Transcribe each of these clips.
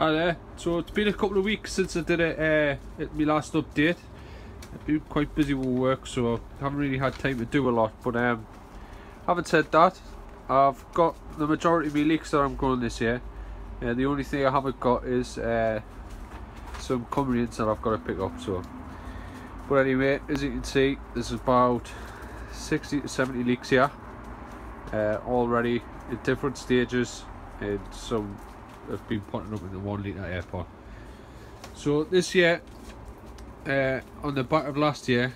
Hi there. So it's been a couple of weeks since I did a, uh, my last update. I've been quite busy with work, so I haven't really had time to do a lot. But um, having said that, I've got the majority of my leeks that I'm growing this year. Uh, the only thing I haven't got is uh, some Cumbrians that I've got to pick up. So, but anyway, as you can see, there's about 60 to 70 leeks here, uh, already in different stages, and some have been putting up in the one litre air pot. So this year, uh, on the back of last year,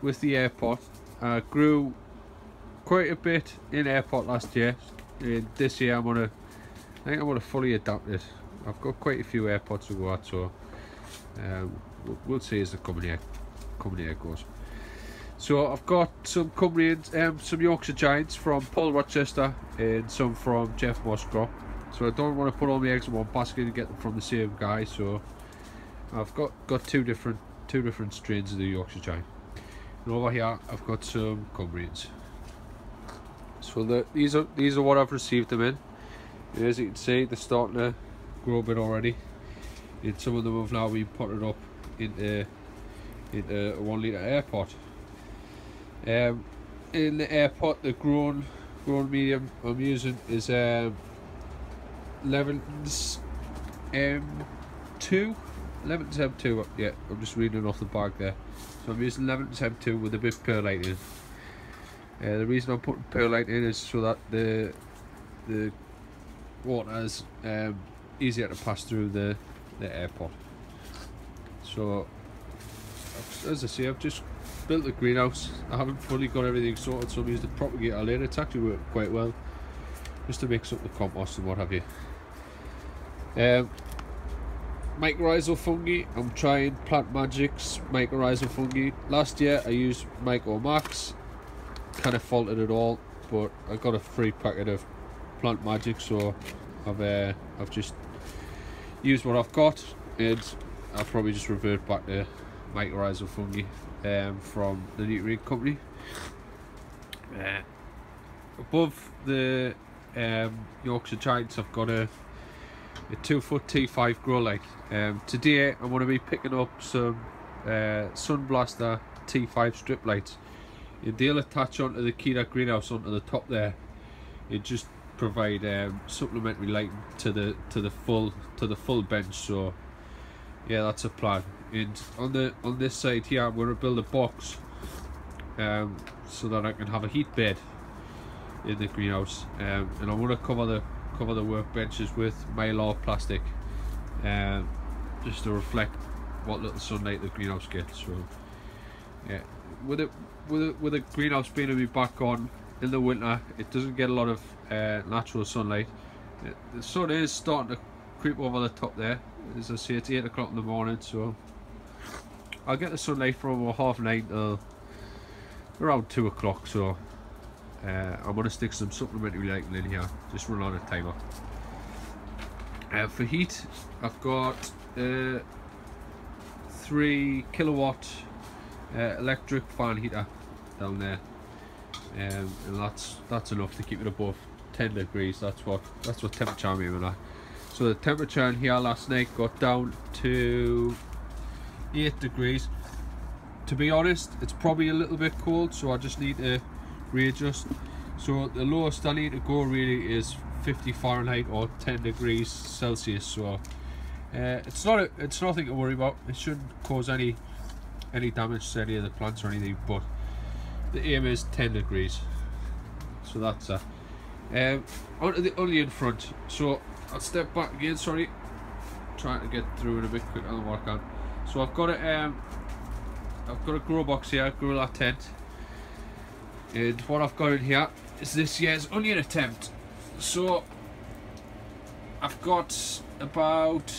with the air pot, I grew quite a bit in air pot last year. And this year I'm gonna, I think I'm gonna fully adapt it. I've got quite a few air pots to go at, so um, we'll see as the coming year, coming year goes. So I've got some Cumbrians, um, some Yorkshire Giants from Paul Rochester and some from Jeff Musgrove. So I don't want to put all my eggs in one basket and get them from the same guy. So I've got got two different two different strains of the Yorkshire Giant. And over here I've got some Cumbrians. So the, these are these are what I've received them in. And as you can see, they're starting to grow a bit already. And some of them have now been potted up into into a one litre air pot. Um, in the air pot, the grown grown medium I'm using is um, Levens M2 Levens M2 yeah I'm just reading off the bag there. So I'm using Levens M2 with a bit of perlite in uh, the reason I'm putting perlite in is so that the the water is um, easier to pass through the, the air pot so as I say I've just built the greenhouse. I haven't fully got everything sorted so I'm using the propagator. Later it's actually worked quite well just to mix up the compost and what have you um, mycorrhizal fungi, I'm trying Plant Magic's mycorrhizal fungi. Last year I used Myco Max, kind of faulted it all, but I got a free packet of Plant Magic, so I've uh, I've just used what I've got, and I'll probably just revert back to mycorrhizal fungi um, from the Nutrient Company. Uh, above the um, Yorkshire Giants, I've got a a two foot T5 grow light. Um, today I'm going to be picking up some uh, Sunblaster T5 strip lights. And They'll attach onto the Keder greenhouse onto the top there. It just provide um, supplementary lighting to the to the full to the full bench. So yeah, that's a plan. And on the on this side here, I'm going to build a box um, so that I can have a heat bed in the greenhouse. Um, and I want to cover the cover the workbenches with mylar plastic um, just to reflect what little sunlight the greenhouse gets. So yeah with it with it with the greenhouse being to be back on in the winter it doesn't get a lot of uh, natural sunlight. The sun is starting to creep over the top there as I say it's 8 o'clock in the morning so I'll get the sunlight from half nine till around 2 o'clock so uh, I'm going to stick some supplementary lighting in here, just run on a timer. Uh, for heat, I've got uh, 3 kilowatt uh, electric fan heater down there. Um, and that's that's enough to keep it above 10 degrees. That's what that's what temperature I'm aiming at. So the temperature in here last night got down to 8 degrees. To be honest, it's probably a little bit cold, so I just need to readjust so the lowest I need to go really is 50 Fahrenheit or 10 degrees Celsius. So uh, it's not a, it's nothing to worry about. It shouldn't cause any any damage to any of the plants or anything but the aim is 10 degrees. So that's that um, onto the onion front. So I'll step back again sorry. Trying to get through it a bit quicker than what I can so I've got a um, I've got a grow box here, that tent and what I've got in here is this year's onion attempt. So I've got about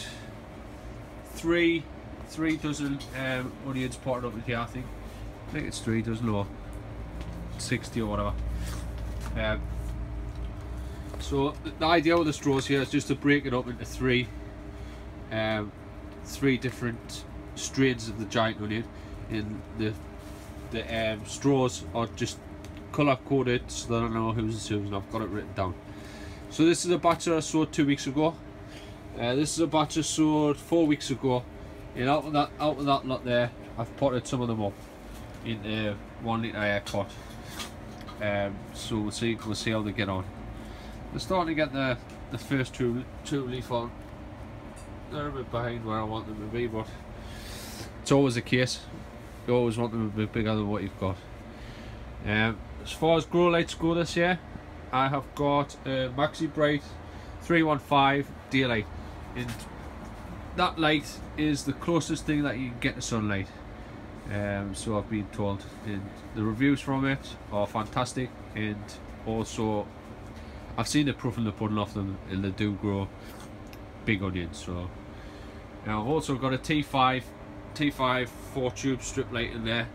three three dozen um, onions potted up in here I think. I think it's three dozen or 60 or whatever. Um, so the idea with the straws here is just to break it up into three um, three different strains of the giant onion and the the um, straws are just colour coded so that I know who's whose and I've got it written down. So this is a batch I sowed two weeks ago. Uh, this is a batch I sowed four weeks ago. And out of that out of that lot there, I've potted some of them up into one litre air pot. Um, so we'll see we'll see how they get on. They're starting to get the the first two two leaf on. They're a bit behind where I want them to be, but it's always the case. You always want them a bit bigger than what you've got. Um, as far as grow lights go this year, I have got a Maxibright 315 daylight, and that light is the closest thing that you can get to sunlight. Um, so I've been told, and the reviews from it are fantastic, and also I've seen the proof in the pudding off them, and they do grow big onions. So now I've also got a T5 T5 four tube strip light in there,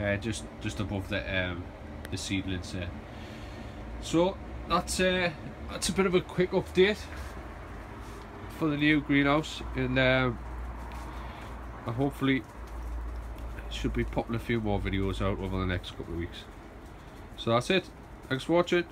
uh, just just above the um, the seedlings there. So that's uh, that's a bit of a quick update for the new greenhouse, and um, I hopefully should be popping a few more videos out over the next couple of weeks. So that's it. Thanks for watching.